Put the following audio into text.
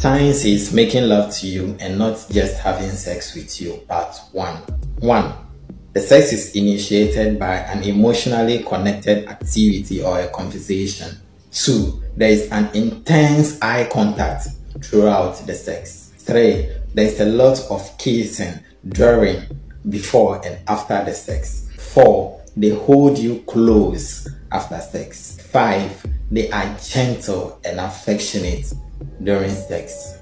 Signs is making love to you and not just having sex with you. Part 1. 1. The sex is initiated by an emotionally connected activity or a conversation. 2. There is an intense eye contact throughout the sex. 3. There is a lot of kissing during, before, and after the sex. 4. They hold you close after sex. 5. They are gentle and affectionate during sex.